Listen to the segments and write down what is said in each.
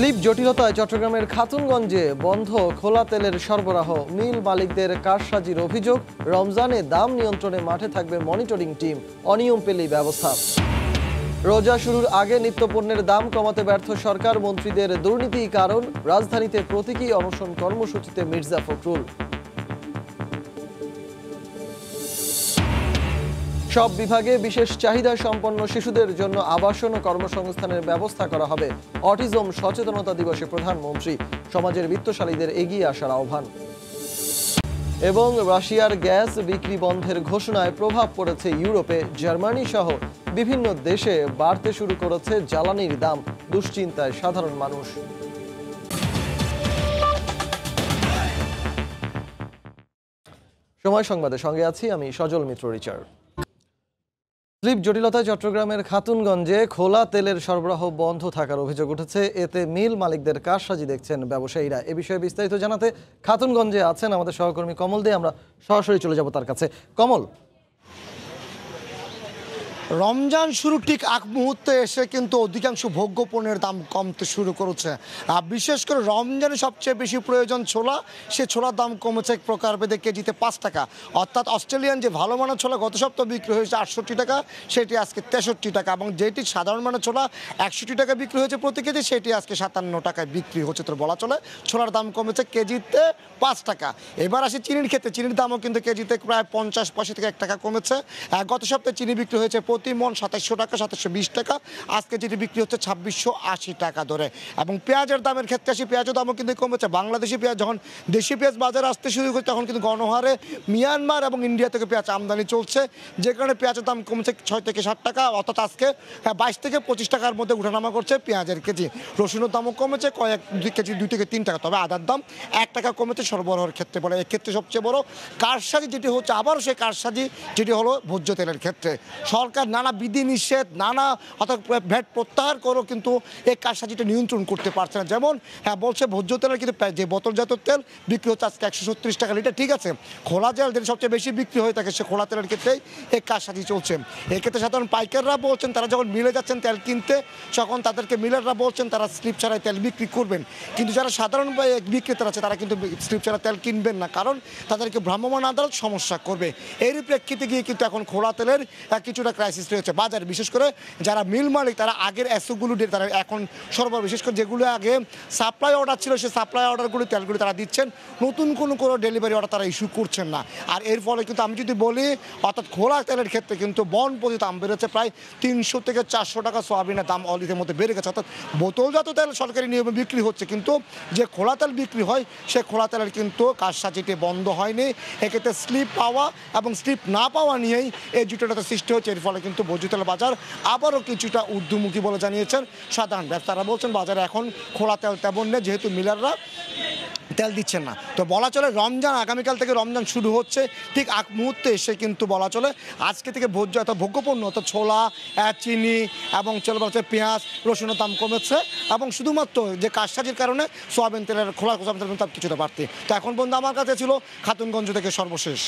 Slip জটিলতায় চট্টগ্রামের খাতুনগঞ্জে বন্ধ খোলা তেলের সরবরাহ। মিল মালিকদের কারসাজির অভিযোগ, রমজানে দাম নিয়ন্ত্রণে মাঠে থাকবে মনিটরিং টিম। অনিয়ম পেলেই ব্যবস্থা। রোজা শুরুর আগে নিত্যপণ্যের দাম কমাতে ব্যর্থ সরকার মন্ত্রীদের দুর্নীতি কারণ। রাজধানীতে প্রতীকী অনশন কর্মসূচিতে মির্জা ফখরুল। সব বিভাগে বিশেষ চাহিদা সম্পন্ন শিশুদের জন্য আবাসন ও কর্মসংস্থানের ব্যবস্থা করা হবে। অটিজম সচেতনতা দিবসে প্রধানমন্ত্রী। সমাজের বিত্তশালীদের এগিয়ে আসার আহ্বান। এবং রাশিয়ার গ্যাস বিক্রি বন্ধের ঘোষণায় প্রভাব পড়েছে ইউরোপে। জার্মানি সহ বিভিন্ন দেশে বাড়তে শুরু করেছে জ্বালানির দাম। দুশ্চিন্তায় সাধারণ মানুষ। সময় সংবাদের সঙ্গে আছি আমি সজল মিত্র, রিচার্ড। স্লিপ জটিলতায় চট্টগ্রামের খাতুনগঞ্জে খোলা তেলের সরবরাহ বন্ধ থাকার অভিযোগ উঠেছে। এতে মিল মালিকদের কারসাজি দেখছেন ব্যবসায়ীরা। এ বিষয়ে বিস্তারিত জানাতে খাতুনগঞ্জে আছেন আমাদের সহকর্মী কমল দে। আমরা সরাসরি চলে যাব তার কাছে। কমল রমজান শুরু ঠিক আগ মুহূর্তে এসে কিন্তু অধিকাংশ ভোগ্য পণ্যের দাম কমতে শুরু করেছে। আর বিশেষ করে রমজানে সবচেয়ে বেশি প্রয়োজন ছোলা, সে ছোলার দাম কমেছে এক প্রকার বেদে কেজিতে পাঁচ টাকা। অর্থাৎ অস্ট্রেলিয়ান যে ভালো মানের ছোলা গত সপ্তাহ বিক্রি হয়েছে আটষট্টি টাকা, সেটি আজকে তেষট্টি টাকা এবং যেটি সাধারণ মানের ছোলা একষট্টি টাকা বিক্রি হয়েছে প্রতি কেজি, সেটি আজকে সাতান্ন টাকায় বিক্রি হচ্ছে তোর বলা চলে। ছোলার দাম কমেছে কেজিতে পাঁচ টাকা। এবার আসে চিনির ক্ষেত্রে। চিনির দামও কিন্তু কেজিতে প্রায় পঞ্চাশ পয়সা থেকে এক টাকা কমেছে। গত সপ্তাহে চিনি বিক্রি হয়েছে প্রতি মন সাতাশশো টাকা সাতাশশো বিশ টাকা। আজকে যেটি বিক্রি হচ্ছে ছাব্বিশশো আশি টাকা ধরে। এবং পেঁয়াজের দামের ক্ষেত্রে আসি, পেঁয়াজের দামও কিন্তু কমেছে। বাংলাদেশি পেঁয়াজ যখন দেশি পেঁয়াজ বাজারে আসতে শুরু করে, তখন কিন্তু গণহারে মিয়ানমার এবং ইন্ডিয়া থেকে পেঁয়াজ আমদানি চলছে। যে কারণে পেঁয়াজের দাম কমছে ছয় থেকে ষাট টাকা, অর্থাৎ আজকে বাইশ থেকে পঁচিশ টাকার মধ্যে উঠানামা করছে পেঁয়াজের কেজি। রসুনের দামও কমেছে, কয়েক দুই কেজি, দুই থেকে তিন টাকা। তবে আদার দাম এক টাকা কমেছে সরবরাহের ক্ষেত্রে বলে। এক্ষেত্রে সবচেয়ে বড় কারসাজি যেটি হচ্ছে, আবারও সেই কারসাজি যেটি হলো ভোজ্য তেলের ক্ষেত্রে। সরকার নানা বিধি নিষেধ নানা অর্থাৎ ভ্যাট প্রত্যাহার করেও কিন্তু এই কারসাজিটা নিয়ন্ত্রণ করতে পারছে না। যেমন হ্যাঁ বলছে ভোজ্য তেলের কিন্তু যে বোতলজাত তেল বিক্রি হচ্ছে আজকে একশো ছত্রিশ টাকা লিটার, ঠিক আছে? খোলা তেল যেটা সবচেয়ে বেশি বিক্রি হয়ে থাকে সে খোলা তেলের ক্ষেত্রেই এই কারসাজি চলছে। এক্ষেত্রে সাধারণ পাইকাররা বলছেন, তারা যখন মিলে যাচ্ছেন তেল কিনতে, তখন তাদেরকে মিলাররা বলছেন, তারা স্লিপ ছাড়াই তেল বিক্রি করবেন। কিন্তু যারা সাধারণ বিক্রেতারা আছে, তারা কিন্তু স্লিপ ছাড়া তেল কিনবেন না, কারণ তাদেরকে ভ্রাম্যমান আদালত সমস্যা করবে। এরই প্রেক্ষিতে গিয়ে কিন্তু এখন খোলা তেলের কিছুটা ক্রাইসিস রয়েছে বাজারে বিশেষ করে যারা মিল মালিক, তারা আগের অ্যাসোগুলো তারা এখন সরবরাহ বিশেষ করে যেগুলো আগে সাপ্লাই অর্ডার ছিল, সেই সাপ্লাই অর্ডারগুলো তেলগুলো তারা দিচ্ছেন। নতুন কোনো কোনো ডেলিভারি অর্ডার তারা ইস্যু করছেন না। আর এর ফলে কিন্তু আমি যদি বলি, অর্থাৎ খোলা তেলের ক্ষেত্রে কিন্তু বন প্রতি দাম বেড়েছে প্রায় তিনশো থেকে চারশো টাকা সোয়াবিনের দাম অলিতের মধ্যে বেড়ে গেছে। অর্থাৎ বোতলজাত তেল সরকারি নিয়মে বিক্রি হচ্ছে, কিন্তু যে খোলা তেল বিক্রি হয়, সে খোলা তেলের কিন্তু কারসাজিটি বন্ধ হয়নি। এক্ষেত্রে স্লিপ পাওয়া এবং স্লিপ না পাওয়া নিয়েই এই জুটোটা সৃষ্টি হচ্ছে। এর ফলে কিন্তু ভোজ্য তেল বাজার আবারও কিছুটা ঊর্ধ্বমুখী বলে জানিয়েছেন সাধারণ ব্যবসারা বলছেন, বাজারে এখন খোলা তেল তেমন নেই, যেহেতু মিলাররা তেল দিচ্ছেন না। তো বলা চলে, রমজান, আগামীকাল থেকে রমজান শুরু হচ্ছে। ঠিক আগ মুহূর্তে এসে কিন্তু বলা চলে, আজকে থেকে ভোজ্য অর্থাৎ ভোগ্যপণ্য অর্থাৎ ছোলা চিনি এবং চলে বলা পেঁয়াজ, রসুনের দাম কমেছে এবং শুধুমাত্র যে কারসাজির কারণে সোয়াবিন তেলের খোলা সোয়াবিন তেলের দাম কিছুটা বাড়তি। তো এখন পর্যন্ত আমার কাছে ছিল খাতুনগঞ্জ থেকে সর্বশেষ।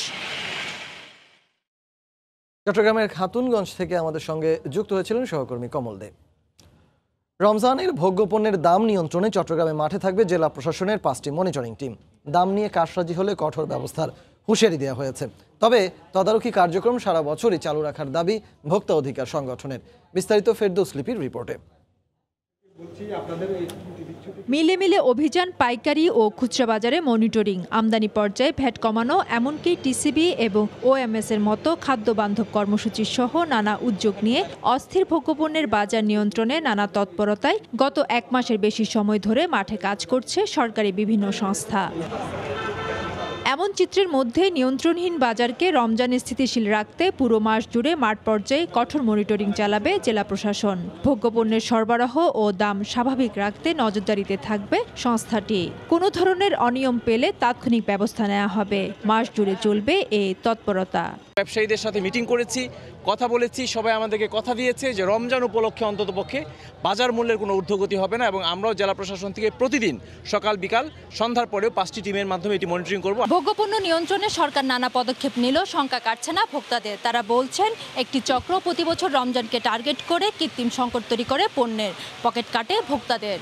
চট্টগ্রামের খাতুনগঞ্জ থেকে আমাদের সঙ্গে যুক্ত হয়েছিলেন সহকর্মী কমল দে। রমজানের ভোগ্যপণ্যের দাম নিয়ন্ত্রণে চট্টগ্রামে মাঠে থাকবে জেলা প্রশাসনের পাঁচটি মনিটরিং টিম। দাম নিয়ে কারসাজি হলে কঠোর ব্যবস্থার হুঁশিয়ারি দেওয়া হয়েছে। তবে তদারকি কার্যক্রম সারা বছরই চালু রাখার দাবি ভোক্তা অধিকার সংগঠনের। বিস্তারিত ফেরদৌস লিপির রিপোর্টে। মিলে মিলে অভিযান, পাইকারি ও খুচরা বাজারে মনিটরিং, আমদানি পর্যায়ে ভ্যাট কমানো, এমনকি টিসিবি এবং ওএমএস এর মতো খাদ্য বান্ধব কর্মসূচি সহ নানা উদ্যোগ নিয়ে অস্থির ভোগ্যপণ্যের বাজার নিয়ন্ত্রণে নানা তৎপরতায় গত এক মাসের বেশি সময় ধরে মাঠে কাজ করছে সরকারি বিভিন্ন সংস্থা। এমন চিত্রের মধ্যে নিয়ন্ত্রণহীন বাজারকে রমজানে স্থিতিশীল রাখতে পুরো মাস জুড়ে মাঠ পর্যায়ে কঠোর মনিটরিং চালাবে জেলা প্রশাসন। ভোগ্যপণ্যের সরবরাহ ও দাম স্বাভাবিক রাখতে নজরদারিতে থাকবে সংস্থাটি। কোনো ধরনের অনিয়ম পেলে তাৎক্ষণিক ব্যবস্থা নেওয়া হবে। মাস জুড়ে চলবে এই তৎপরতা। ব্যবসায়ীদের সাথে মিটিং করেছি কথা বলেছি সবাই আমাদেরকে কথা দিয়েছে যে রমজান উপলক্ষে অন্ততপক্ষে বাজার মূল্যের কোনো ঊর্ধ্বগতি হবে না এবং আমরাও জেলা প্রশাসন থেকে প্রতিদিন সকাল বিকাল সন্ধ্যার পরেও পাঁচটি টিমের মাধ্যমে এটি মনিটরিং করব। ভোগ্যপণ্য নিয়ন্ত্রণে সরকার নানা পদক্ষেপ নিলেও শঙ্কা কাটছে না ভোক্তাদের। তারা বলছেন একটি চক্র প্রতি বছর রমজানকে টার্গেট করে কৃত্রিম সংকট তৈরি করে পণ্যের পকেট কাটে ভোক্তাদের।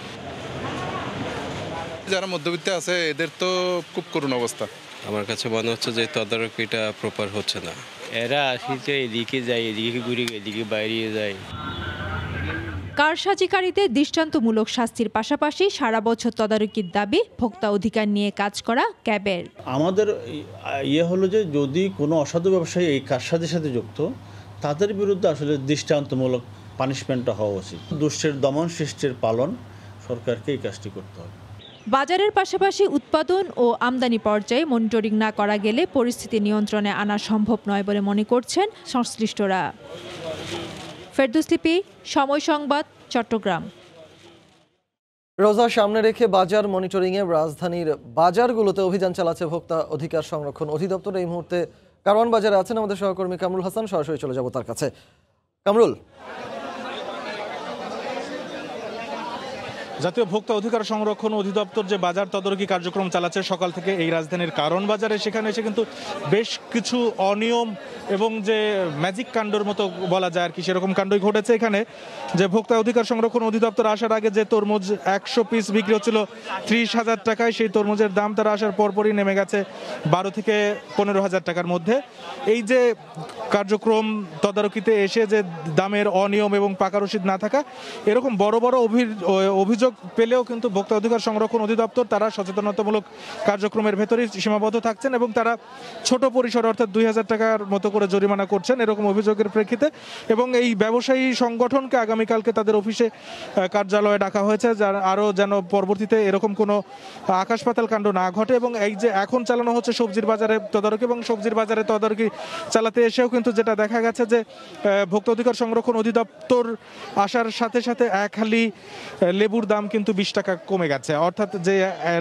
যারা মধ্যবিত্তে আছে এদের তো খুব করুণ অবস্থা। আমার কাছে মনে হচ্ছে যে তদারকিটা প্রপার হচ্ছে না। এরা আসিতে এদিকে যায় এদিকে ঘুরে এদিকে বাইরে যায়। কারসাজিকারীদের দৃষ্টান্তমূলক শাস্তির পাশাপাশি সারা বছর তদারকির দাবি ভোক্তা অধিকার নিয়ে কাজ করা ক্যাবের। আমাদের ইয়ে হলো যে যদি কোনো অসাধু ব্যবসায়ী এই কাজসাজের সাথে যুক্ত তাদের বিরুদ্ধে আসলে দৃষ্টান্তমূলক পানিশমেন্টটা হওয়া উচিত। দুষ্টের দমন সৃষ্টির পালন সরকারকে এই কাজটি করতে হবে। বাজারের পাশাপাশি উৎপাদন ও আমদানি পর্যায়ে মনিটরিং না করা গেলে পরিস্থিতি নিয়ন্ত্রণে আনা সম্ভব নয় বলে মনে করছেন সংশ্লিষ্টরা। ফেরদুস লিপি সময় সংবাদ, চট্টগ্রাম। রোজা সামনে রেখে বাজার মনিটরিংয়ে রাজধানীর বাজারগুলোতে অভিযান চালাচ্ছে ভোক্তা অধিকার সংরক্ষণ অধিদপ্তর। এই মুহূর্তে কারওয়ান বাজারে আছেন আমাদের সহকর্মী কামরুল হাসান। সরাসরি চলে যাব তার কাছে। কামরুল জাতীয় ভোক্তা অধিকার সংরক্ষণ অধিদপ্তর যে বাজার তদারকি কার্যক্রম চালাচ্ছে, সকাল থেকে এই রাজধানীর কারণ বাজারে, সেখানে এসে কিন্তু বেশ কিছু অনিয়ম এবং যে ম্যাজিক কাণ্ডর মতো বলা যায় আর কি, সেরকম কাণ্ডই ঘটেছে এখানে। যে ভোক্তা অধিকার সংরক্ষণ অধিদপ্তর আসার আগে যে তরমুজ একশো পিস বিক্রি হচ্ছিল ত্রিশ হাজার টাকায়, সেই তরমুজের দাম তারা আসার পরপরই নেমে গেছে বারো থেকে পনেরো হাজার টাকার মধ্যে। এই যে কার্যক্রম তদারকিতে এসে যে দামের অনিয়ম এবং পাকা রসিদ না থাকা, এরকম বড় বড় অভি- অভিযোগ পেলেও কিন্তু ভোক্তা অধিকার সংরক্ষণ অধিদপ্তর, তারা সচেতনতামূলক কার্যক্রমের ভেতরেই সীমাবদ্ধ থাকছেন এবং তারা ছোট পরিসর অর্থাৎ দুই হাজার টাকার মতো করে জরিমানা করছেন এরকম অভিযোগের প্রেক্ষিতে এবং এই ব্যবসায়ী সংগঠনকে আগামীকালকে তাদের অফিসে কার্যালয়ে ডাকা হয়েছে, যার আরও যেন পরবর্তীতে এরকম কোনো আকাশ পাতাল কাণ্ড না ঘটে এবং এই যে এখন চালানো হচ্ছে সবজির বাজারে তদারকি এবং সবজির বাজারে তদারকি চালাতে এসেও কিন্তু যেটা দেখা গেছে যে ভোক্তা অধিকার সংরক্ষণ অধিদপ্তর আসার সাথে সাথে এক হালি লেবুর দাম কিন্তু বিশ টাকা কমে গেছে। অর্থাৎ যে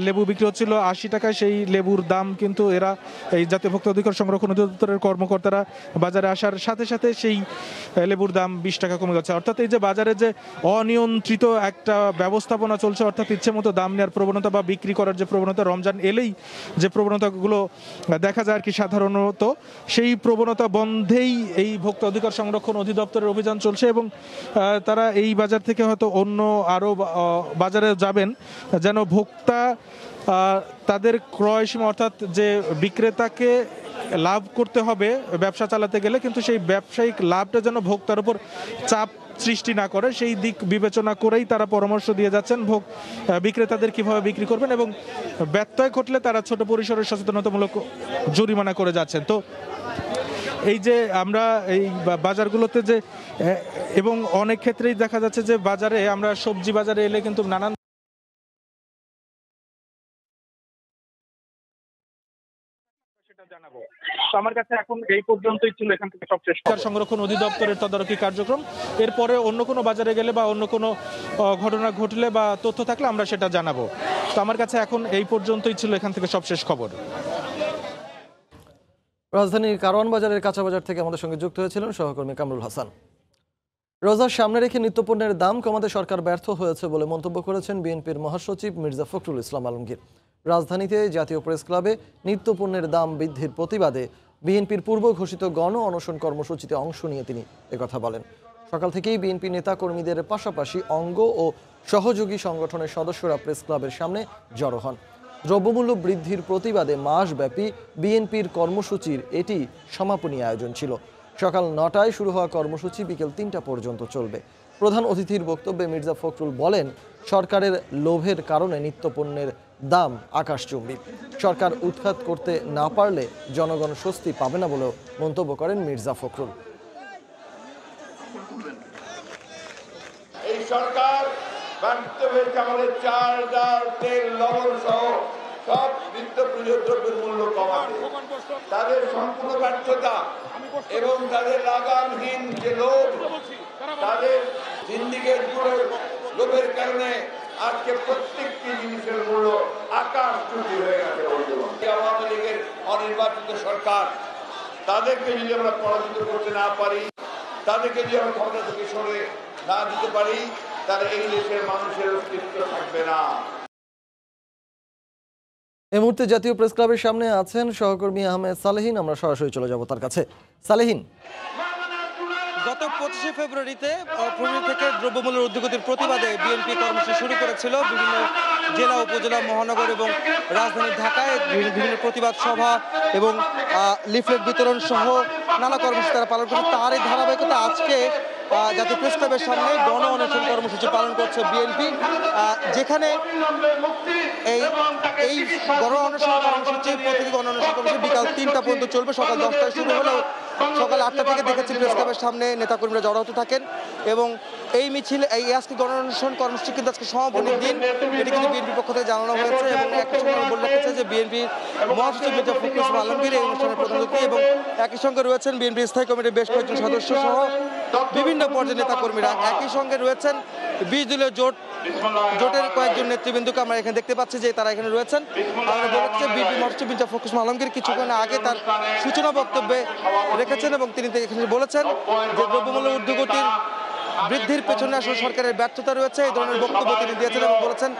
লেবু বিক্রি হচ্ছিল আশি টাকায়, সেই লেবুর দাম কিন্তু এরা, এই জাতীয় ভোক্তা অধিকার সংরক্ষণ অধিদপ্তরের কর্মকর্তারা বাজারে আসার সাথে সাথে সেই লেবুর দাম বিশ টাকা কমে গেছে। অর্থাৎ এই যে বাজারে যে অনিয়ন্ত্রিত একটা ব্যবস্থাপনা চলছে, অর্থাৎ ইচ্ছে মতো দাম নেওয়ার প্রবণতা বা বিক্রি করার যে প্রবণতা, রমজান এলেই যে প্রবণতাগুলো দেখা যায় আর কি সাধারণত, সেই প্রবণতা বন্ধেই এই ভোক্তা অধিকার সংরক্ষণ অধিদপ্তরের অভিযান চলছে এবং তারা এই বাজার থেকে হয়তো অন্য আরও বাজারে যাবেন, যেন ভোক্তা তাদের ক্রয় সীমা অর্থাৎ যে বিক্রেতাকে লাভ করতে হবে ব্যবসা চালাতে গেলে, কিন্তু সেই ব্যবসায়িক লাভটা যেন ভোক্তার উপর চাপ সৃষ্টি না করে, সেই দিক বিবেচনা করেই তারা পরামর্শ দিয়ে যাচ্ছেন ভোগ বিক্রেতাদের কীভাবে বিক্রি করবেন এবং ব্যত্যয় ঘটলে তারা ছোট পরিসরে সচেতনতামূলক জরিমানা করে যাচ্ছেন। তো এই যে আমরা এই বাজারগুলোতে যে এবং অনেক ক্ষেত্রেই দেখা যাচ্ছে যে বাজারে আমরা সবজি বাজারে এলে কিন্তু নানান আমার কাছে এখন এই পর্যন্তই ছিল এখান থেকে সব শেষ সংরক্ষণ অধিদপ্তরের তদারকি কার্যক্রম। এরপরে অন্য কোনো বাজারে গেলে বা অন্য কোনো ঘটনা ঘটলে বা তথ্য থাকলে আমরা সেটা জানাব। তো আমার কাছে এখন এই পর্যন্তই ছিল এখান থেকে সব শেষ খবর। রাজধানীর কারওয়ান বাজারের কাঁচা বাজার থেকে আমাদের সঙ্গে যুক্ত হয়েছিলেন সহকর্মী কামরুল হাসান। রোজার সামনে রেখে নিত্যপণ্যের দাম কমাতে সরকার ব্যর্থ হয়েছে বলে মন্তব্য করেছেন বিএনপির মহাসচিব মির্জা ফখরুল ইসলাম আলমগীর। রাজধানীতে জাতীয় প্রেস ক্লাবে নিত্যপণ্যের দাম বৃদ্ধির প্রতিবাদে বিএনপির পূর্ব ঘোষিত গণ অনশন কর্মসূচিতে অংশ নিয়ে তিনি একথা বলেন। সকাল থেকেই বিএনপি নেতাকর্মীদের পাশাপাশি অঙ্গ ও সহযোগী সংগঠনের সদস্যরা প্রেস ক্লাবের সামনে জড়ো হন। দ্রব্যমূল্য বৃদ্ধির প্রতিবাদে মাসব্যাপী বিএনপির কর্মসূচির এটি সমাপনী আয়োজন ছিল। সকাল নটায় শুরু হওয়া কর্মসূচি বিকেল তিনটা পর্যন্ত চলবে। প্রধান অতিথির বক্তব্যে মির্জা ফখরুল বলেন, সরকারের লোভের কারণে নিত্যপণ্যের দাম আকাশচুম্বী সরকার উৎখাত করতে না পারলে জনগণ স্বস্তি পাবে না বলেও মন্তব্য করেন মির্জা ফখরুল। সরকার চাল ডাল তেল লবণ সহ সব নিত্য দ্রব্যের মূল্য তাদের সম্পূর্ণ ব্যর্থতা এবং তাদের লাগামহীন যে তাদের লোভের কারণে আজকে প্রত্যেকটি জিনিসের মূল্য আকাশ চুটি হয়ে গেছে আওয়ামী লীগের অনির্বাচিত সরকার, তাদেরকে যদি আমরা পরাজিত করতে না পারি, তাদেরকে যদি আমরা ক্ষমতা থেকে সরে না দিতে পারি, তাহলে এই দেশের মানুষের অস্তিত্ব থাকবে না। এই মুহূর্তে জাতীয় প্রেস ক্লাবের সামনে আছেন সহকর্মী আহমেদ সালেহিন। আমরা সরাসরি চলে যাব তার কাছে। সালেহিন। পঁচিশে ফেব্রুয়ারিতে ফেব্রুয়ারি থেকে দ্রব্যমূল্যের ঊর্ধ্বগতির প্রতিবাদে বিএনপি কর্মসূচি শুরু করেছিল বিভিন্ন জেলা, উপজেলা, মহানগর এবং রাজধানী ঢাকায় বিভিন্ন প্রতিবাদ সভা এবং লিফলেট বিতরণ সহ নানা কর্মসূচি তারা পালন করছে। তারই ধারাবাহিকতা আজকে জাতীয় প্রেস ক্লাবের সামনে গণ অনশন কর্মসূচি পালন করছে বিএনপি যেখানে এই এই গণ অনশন কর্মসূচি প্রতিটি গণ অনশন কর্মসূচি বিকাল তিনটা পর্যন্ত চলবে। সকাল দশটায় শুরু হলেও সকাল আটটা থেকে দেখেছি প্রেস ক্লাবের সামনে নেতাকর্মীরা জড়ো হতে থাকেন এবং এই মিছিল, এই আজকে গণ অনশন কর্মসূচি কিন্তু আজকে সমাপনীর দিন। এটি কিন্তু বিএনপির পক্ষ থেকে জানানো হয়েছে এবং একই সঙ্গে বলে রেখেছে যে বিএনপি মহাসচিব মির্জা ফখরুল ইসলাম আলমগীর এই অনুষ্ঠানের প্রধান অতিথি এবং একই সঙ্গে রয়েছেন বিএনপি স্থায়ী কমিটির বেশ কয়েকজন সদস্য সহ বিভিন্ন পর্যায়ের নেতাকর্মীরা। একই সঙ্গে রয়েছেন বিশ দলীয় জোট, জোটের কয়েকজন নেতৃবৃন্দকে আমরা এখানে দেখতে পাচ্ছি যে তারা এখানে রয়েছেন। আমরা বলেছি বিএনপি মহাসচিব মির্জা ফখরুল আলমগীর কিছুক্ষণ আগে তার সূচনা বক্তব্যে রেখেছেন এবং তিনি এখানে বলেছেন যে দ্রব্যমূল্য ঊর্ধ্বগতির বৃদ্ধির পেছনে আসলে সরকারের ব্যর্থতা রয়েছে। এই ধরনের বক্তব্য তিনি দিয়েছেন এবং বলেছেন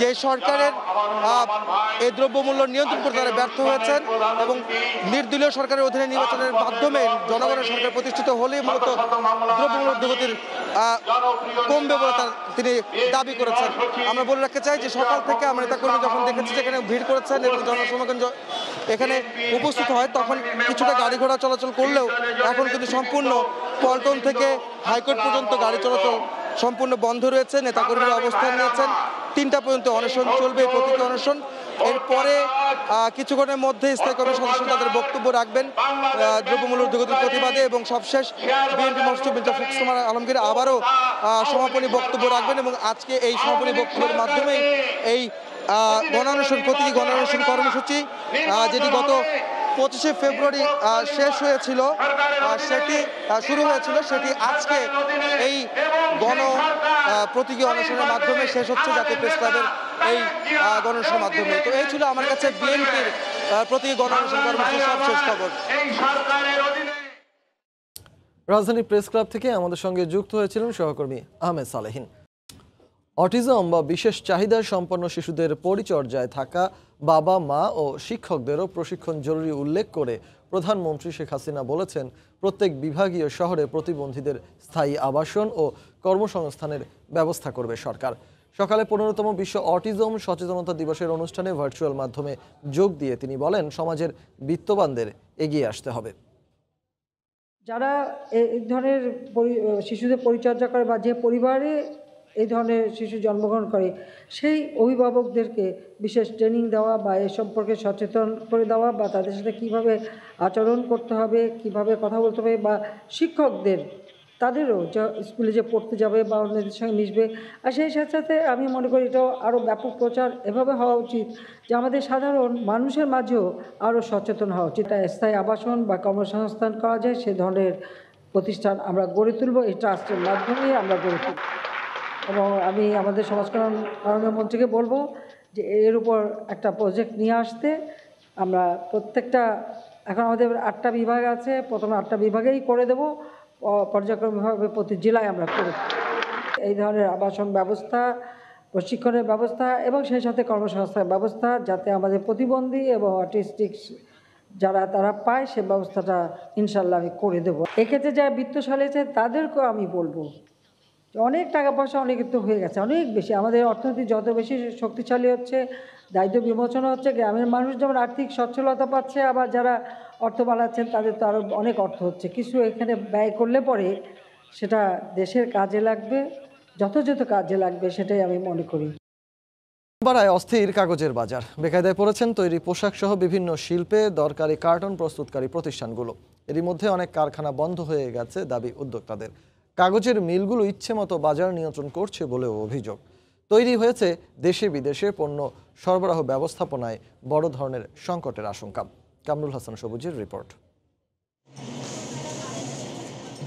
যে সরকারের এই দ্রব্যমূল্য নিয়ন্ত্রণ করতে তারা ব্যর্থ হয়েছেন এবং নির্দলীয় সরকারের অধীনে নির্বাচনের মাধ্যমে জনগণের সরকার প্রতিষ্ঠিত হলেই মূলত দ্রব্যমূল্য আহ, কমবে বলে তিনি দাবি করেছেন। আমরা বলে রাখতে চাই যে সকাল থেকে আমরা নেতাকর্মী যখন দেখেছি যেখানে ভিড় করেছেন এবং জনসমাগম এখানে উপস্থিত হয়, তখন কিছুটা গাড়ি ঘোড়া চলাচল করলেও এখন কিন্তু সম্পূর্ণ পল্টন থেকে হাইকোর্ট পর্যন্ত গাড়ি চলাচল সম্পূর্ণ বন্ধ রয়েছে। নেতাকর্মীরা অবস্থান নিয়েছেন। তিনটা পর্যন্ত অনশন চলবে, প্রতীকী অনশন। এরপরে কিছুক্ষণের মধ্যে স্থায়ী কমিটির সদস্য তাদের বক্তব্য রাখবেন দ্রব্যমূল্য ঊর্ধ্বগতির প্রতিবাদে এবং সবশেষ বিএনপি মহাসচিব মির্জা ফখরুল আলমগীর আবারও সমাপনী বক্তব্য রাখবেন এবং আজকে এই সমাপনী বক্তব্যের মাধ্যমে এই গণানুষ্ঠান প্রতিটি গণানুষ্ঠান কর্মসূচি যেটি গত পঁচিশে ফেব্রুয়ারি শেষ হয়েছিল সেটি শুরু হয়েছিল সেটি আজকে এই গণ প্রতীকী অনশনের মাধ্যমে শেষ হচ্ছে জাতীয় প্রেস ক্লাবের এই আহ, গণঅনশনের মাধ্যমে। তো এই ছিল আমার কাছে বিএনপির প্রতীকী গণ অনশন কর্মসূচির খবর। রাজধানী প্রেস ক্লাব থেকে আমাদের সঙ্গে যুক্ত হয়েছিলেন সহকর্মী আহমেদ সালেহিন। অটিজম বা বিশেষ চাহিদা সম্পন্ন শিশুদের পরিচর্যায় থাকা বাবা, মা ও শিক্ষকদেরও প্রশিক্ষণ জরুরি উল্লেখ করে প্রধানমন্ত্রী শেখ হাসিনা বলেছেন, প্রত্যেক বিভাগীয় শহরে প্রতিবন্ধীদের স্থায়ী আবাসন ও কর্মসংস্থানের ব্যবস্থা করবে সরকার। সকালে পনেরোতম বিশ্ব অটিজম সচেতনতা দিবসের অনুষ্ঠানে ভার্চুয়াল মাধ্যমে যোগ দিয়ে তিনি বলেন, সমাজের বিত্তবানদের এগিয়ে আসতে হবে। যারা এই ধরনের শিশুদের পরিচর্যা করে বা যে পরিবারে এই ধরনের শিশু জন্মগ্রহণ করে, সেই অভিভাবকদেরকে বিশেষ ট্রেনিং দেওয়া বা এ সম্পর্কে সচেতন করে দেওয়া বা তাদের সাথে কীভাবে আচরণ করতে হবে, কীভাবে কথা বলতে হবে বা শিক্ষকদের, তাদেরও স্কুলে যে পড়তে যাবে বা অন্যদের সঙ্গে মিশবে। আর সেই সাথে সাথে আমি মনে করি এটাও আরও ব্যাপক প্রচার এভাবে হওয়া উচিত যে আমাদের সাধারণ মানুষের মাঝেও আরও সচেতন হওয়া উচিত। স্থায়ী আবাসন বা কর্মসংস্থান করা যায়, সে ধরনের প্রতিষ্ঠান আমরা গড়ে তুলব। এই ট্রাস্টের মাধ্যমে আমরা গড়ে তুলব। এবং আমি আমাদের সমাজ কল্যাণ কল্যাণ মন্ত্রীকে বলব যে এর উপর একটা প্রজেক্ট নিয়ে আসতে আমরা প্রত্যেকটা, এখন আমাদের আটটা বিভাগ আছে, প্রথমে আটটা বিভাগেই করে দেবো পর্যায়ক্রমিকভাবে প্রতি জেলায় আমরা করে এই ধরনের আবাসন ব্যবস্থা, প্রশিক্ষণের ব্যবস্থা এবং সেই সাথে কর্মসংস্থানের ব্যবস্থা যাতে আমাদের প্রতিবন্ধী এবং অটিস্টিক যারা তারা পায়, সে ব্যবস্থাটা ইনশাল্লাহ আমি করে দেবো। এক্ষেত্রে যারা বিত্তশালী আছে তাদেরকেও আমি বলব অনেক টাকা পয়সা অনেক তো হয়ে গেছে, অনেক বেশি। আমাদের অর্থনীতি যত বেশি শক্তিশালী হচ্ছে, দায়িত্ব বিমোচন হচ্ছে, গ্রামের মানুষ যেমন আর্থিক সচ্ছলতা পাচ্ছে, আবার যারা অর্থ বাড়াচ্ছেন তাদের তো আরও অনেক অর্থ হচ্ছে। কিছু এখানে ব্যয় করলে পরে সেটা দেশের কাজে লাগবে, যথাযথ কাজে লাগবে সেটাই আমি মনে করি। পাড়ায় অস্থির কাগজের বাজার। বেকায়দায় পড়েছেন তৈরি পোশাক সহ বিভিন্ন শিল্পে দরকারি কার্টন প্রস্তুতকারী প্রতিষ্ঠানগুলো। এরই মধ্যে অনেক কারখানা বন্ধ হয়ে গেছে দাবি উদ্যোক্তাদের। কাগজের মিলগুলো ইচ্ছে মতো বাজার নিয়ন্ত্রণ করছে বলেও অভিযোগ। তৈরি হয়েছে দেশে বিদেশে পণ্য সরবরাহ ব্যবস্থাপনায় বড় ধরনের সংকটের আশঙ্কা। কামরুল হাসান সবুজের রিপোর্ট।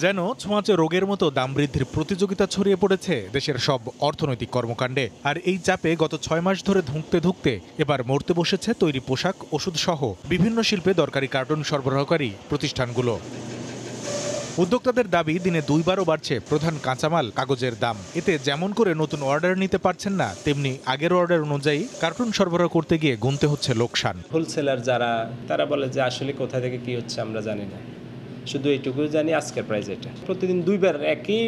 যেন ছোঁয়াচে রোগের মতো দাম বৃদ্ধির প্রতিযোগিতা ছড়িয়ে পড়েছে দেশের সব অর্থনৈতিক কর্মকাণ্ডে। আর এই চাপে গত ছয় মাস ধরে ধুঁকতে ধুঁকতে এবার মরতে বসেছে তৈরি পোশাক ওষুধ সহ বিভিন্ন শিল্পে দরকারি কার্টুন সরবরাহকারী প্রতিষ্ঠানগুলো। উদ্যোক্তাদের দাবি দিনে দুইবারও বাড়ছে প্রধান কাঁচামাল কাগজের দাম। এতে যেমন করে নতুন অর্ডার নিতে পারছেন না তেমনি আগের অর্ডার অনুযায়ী কার্টুন সরবরাহ করতে গিয়ে গুনতে হচ্ছে লোকসান। হোলসেলার যারা তারা বলে যে আসলে কোথা থেকে কি হচ্ছে আমরা জানি না। শুধু এইটুকুই জানি আজকের প্রাইস এটা। প্রতিদিন দুইবার একই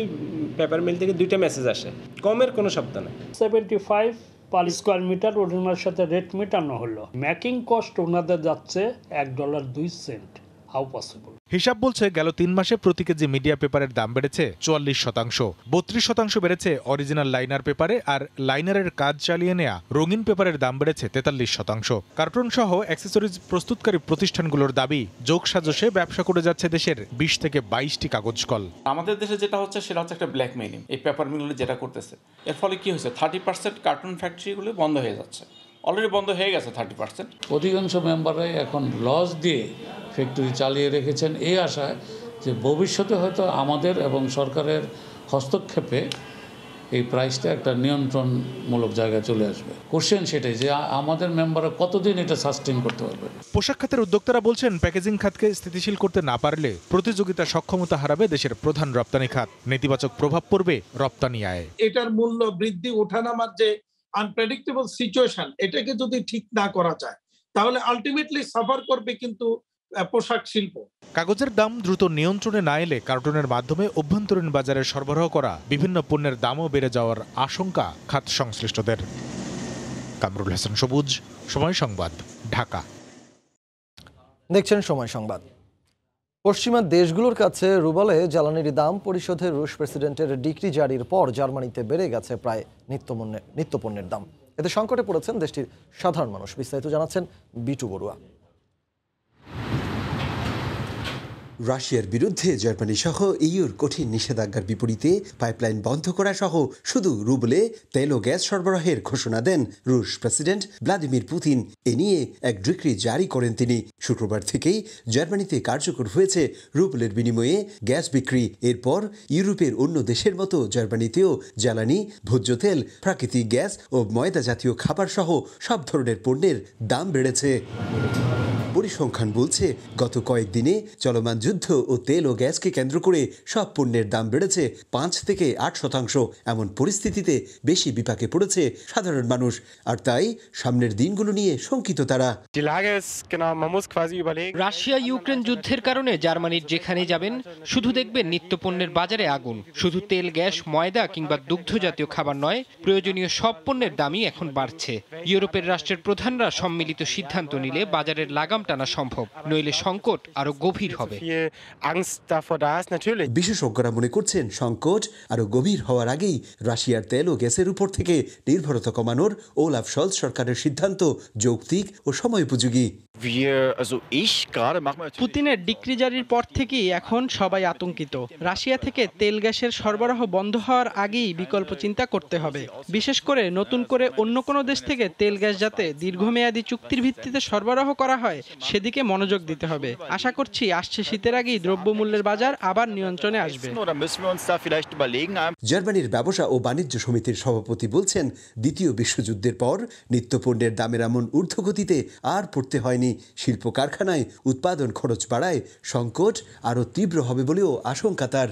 পেপার মিল থেকে দুইটা মেসেজ আসে। কমের কোনো শব্দ নেই। Seventy five per square metre ওনার সাথে রেট মেটানো হলো। ম্যাকিং কস্ট ওনাদের যাচ্ছে এক ডলার দুই সেন্ট হাউ পসিবল হিসাব বলছে গেল তিন মাসে প্রতি কেজি মিডিয়া পেপারের দাম বেড়েছে চুয়াল্লিশ শতাংশ, বত্রিশ শতাংশ বেড়েছে অরিজিনাল লাইনার পেপারে আর লাইনারের কাজ চালিয়ে নেয়া রঙিন পেপারের দাম বেড়েছে তেতাল্লিশ শতাংশ। কার্টুন সহ অ্যাক্সেসরিজ প্রস্তুতকারী প্রতিষ্ঠানগুলোর দাবি যোগসাজশে ব্যবসা করে যাচ্ছে দেশের বিশ থেকে বাইশটি কাগজ কল। আমাদের দেশে যেটা হচ্ছে সেটা হচ্ছে একটা ব্ল্যাকমেইলিং এই পেপার মিলগুলো যেটা করতেছে। এর ফলে কি হয়েছে? থার্টি পার্সেন্ট কার্টুন ফ্যাক্টরিগুলো বন্ধ হয়ে যাচ্ছে। অলরেডি বন্ধ হয়ে গেছে থার্টি পার্সেন্ট অধিকাংশ মেম্বাররাই এখন লস দিয়ে ফ্যাক্টরি চালিয়ে রেখেছেন এই আশায় যে ভবিষ্যতে হয়তো আমাদের এবং সরকারের হস্তক্ষেপে এই প্রাইসটা একটা নিয়ন্ত্রণমূলক জায়গায় চলে আসবে। কোশ্চেন সেটাই যে আমাদের মেম্বাররা কতদিন এটা সাস্টেন করতে পারবে? পোশাক খাতের উদ্যোক্তারা বলছেন প্যাকেজিং খাতকে স্থিতিশীল করতে না পারলে প্রতিযোগিতা সক্ষমতা হারাবে দেশের প্রধান রপ্তানি খাত। নেতিবাচক প্রভাব পড়বে রপ্তানি আয়ে। এটার মূল্য বৃদ্ধি ওঠানামার যে আনপ্রেডিক্টেবল সিচুয়েশন এটাকে যদি ঠিক না করা যায় তাহলে আলটিমেটলি সাফার করবে কিন্তু পোশাক শিল্প। কাগজের দাম দ্রুত নিয়ন্ত্রণে না এলে কার্টুনের মাধ্যমে অভ্যন্তরীণ বাজারে সরবরাহ করা বিভিন্ন পণ্যের দামও বেড়ে যাওয়ার আশঙ্কা খাত সংশ্লিষ্টদের কামরুল হাসান সবুজ সময় সংবাদ ঢাকা। দেখছেন সময় সংবাদ। পশ্চিমা দেশগুলোর কাছে রুবালে জ্বালানির দাম পরিশোধে রুশ প্রেসিডেন্টের ডিক্রি জারির পর জার্মানিতে বেড়ে গেছে প্রায় নিত্যপণ্যের নিত্যপণ্যের দাম। এতে সংকটে পড়েছেন দেশটির সাধারণ মানুষ। বিস্তারিত জানাচ্ছেন বিটু বড়ুয়া। রাশিয়ার বিরুদ্ধে জার্মানি সহ ইউর কঠিন নিষেধাজ্ঞার বিপরীতে পাইপলাইন বন্ধ করা সহ শুধু রুবলে তেল ও গ্যাস সরবরাহের ঘোষণা দেন রুশ প্রেসিডেন্ট ভ্লাদিমির পুতিন। এ নিয়ে এক ডিক্রি জারি করেন তিনি। শুক্রবার থেকেই জার্মানিতে কার্যকর হয়েছে রুবলের বিনিময়ে গ্যাস বিক্রি। এরপর ইউরোপের অন্য দেশের মতো জার্মানিতেও জ্বালানি ভোজ্য তেল প্রাকৃতিক গ্যাস ও ময়দা জাতীয় খাবার সহ সব ধরনের পণ্যের দাম বেড়েছে। পরিসংখ্যান বলছে গত কয়েকদিনে চলমান যুদ্ধ ও তেল ও গ্যাসকে কেন্দ্র করে সব পণ্যের দাম বেড়েছে পাঁচ থেকে আট শতাংশ। এমন পরিস্থিতিতে বেশি বিপাকে পড়েছে সাধারণ মানুষ। আর তাই সামনের দিনগুলো নিয়ে শঙ্কিত তারা। রাশিয়া ইউক্রেন যুদ্ধের কারণে জার্মানির যেখানে যাবেন শুধু দেখবেন নিত্যপণ্যের বাজারে আগুন। শুধু তেল গ্যাস ময়দা কিংবা দুগ্ধ জাতীয় খাবার নয় প্রয়োজনীয় সব পণ্যের দামই এখন বাড়ছে। ইউরোপের রাষ্ট্রের প্রধানরা সম্মিলিত সিদ্ধান্ত নিলে বাজারের লাগাম টানা সম্ভব নইলে সংকট আরও গভীর হবে। বিশেষজ্ঞরা মনে করছেন সংকট আরও গভীর হওয়ার আগেই রাশিয়ার তেল ও গ্যাসের উপর থেকে নির্ভরতা কমানোর ওলাফ সলস সরকারের সিদ্ধান্ত যৌক্তিক ও সময়োপযোগী। পুতিনের ডিক্রি জারির পর থেকেই এখন সবাই আতঙ্কিত। রাশিয়া থেকে তেল গ্যাসের সরবরাহ বন্ধ হওয়ার আগেই বিকল্প চিন্তা করতে হবে। বিশেষ করে নতুন করে অন্য কোনো দেশ থেকে তেল গ্যাস যাতে দীর্ঘমেয়াদী চুক্তির ভিত্তিতে সরবরাহ করা হয় সেদিকে মনোযোগ দিতে হবে। আশা করছি আসছে শীতের আগেই দ্রব্যমূল্যের বাজার আবার নিয়ন্ত্রণে আসবে। জার্মানির ব্যবসা ও বাণিজ্য সমিতির সভাপতি বলছেন, দ্বিতীয় বিশ্বযুদ্ধের পর নিত্যপণ্যের দামের এমন ঊর্ধ্বগতিতে আর পড়তে হয়নি। শিল্প কারখানায় উৎপাদন খরচ বাড়ায় সংকট আরও তীব্র হবে বলেও আশঙ্কা তার।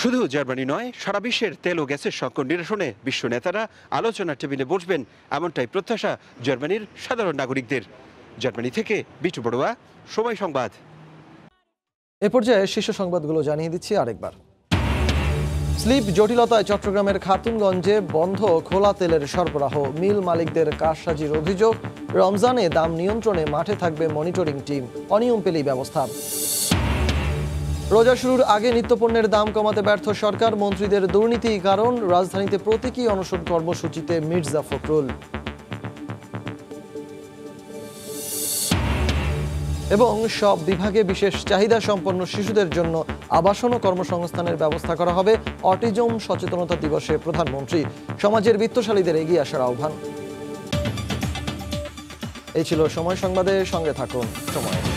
শুধু জার্মানি নয়, সারা বিশ্বের তেল ও গ্যাসের সংকট নিরসনে বিশ্ব নেতারা আলোচনার টেবিলে বসবেন এমনটাই প্রত্যাশা জার্মানির সাধারণ নাগরিকদের। জার্মানি থেকে বিটু বড়ুয়া, সময় সংবাদ। এ পর্যায়ে শীর্ষ সংবাদগুলো জানিয়ে দিচ্ছি আরেকবার। স্লিপ জটিলতায় চট্টগ্রামের খাতুনগঞ্জে বন্ধ খোলা তেলের সরবরাহ। মিল মালিকদের কারসাজির অভিযোগ, রমজানে দাম নিয়ন্ত্রণে মাঠে থাকবে মনিটরিং টিম। অনিয়ম পেলেই ব্যবস্থা। রোজা শুরুর আগে নিত্যপণ্যের দাম কমাতে ব্যর্থ সরকার, মন্ত্রীদের দুর্নীতি কারণ, রাজধানীতে প্রতীকী অনশন কর্মসূচিতে মির্জা ফখরুল। এবং সব বিভাগে বিশেষ চাহিদা সম্পন্ন শিশুদের জন্য আবাসন ও কর্মসংস্থানের ব্যবস্থা করা হবে অটিজম সচেতনতা দিবসে প্রধানমন্ত্রী। সমাজের বিত্তশালীদের এগিয়ে আসার আহ্বান। এই ছিল সময় সংবাদে, সঙ্গে থাকুন সময়।